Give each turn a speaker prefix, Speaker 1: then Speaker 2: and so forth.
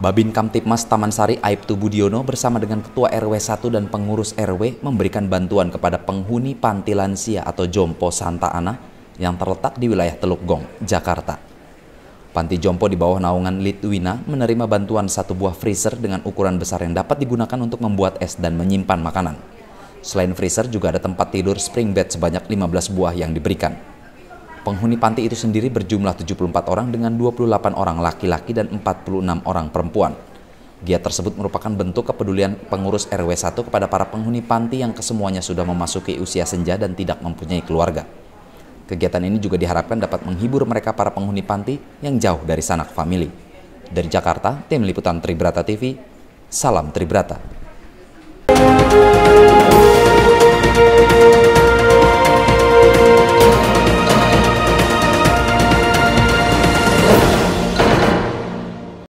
Speaker 1: Babin Kamtipmas Taman Sari Aibtu Budiono bersama dengan Ketua RW 1 dan pengurus RW memberikan bantuan kepada penghuni panti lansia atau Jompo Santa Ana yang terletak di wilayah Teluk Gong, Jakarta. Panti Jompo di bawah naungan Litwina menerima bantuan satu buah freezer dengan ukuran besar yang dapat digunakan untuk membuat es dan menyimpan makanan. Selain freezer juga ada tempat tidur spring bed sebanyak 15 buah yang diberikan. Penghuni panti itu sendiri berjumlah 74 orang dengan 28 orang laki-laki dan 46 orang perempuan. Giat tersebut merupakan bentuk kepedulian pengurus RW 1 kepada para penghuni panti yang kesemuanya sudah memasuki usia senja dan tidak mempunyai keluarga. Kegiatan ini juga diharapkan dapat menghibur mereka para penghuni panti yang jauh dari sanak famili. Dari Jakarta, tim liputan Tribrata TV, salam Tribrata.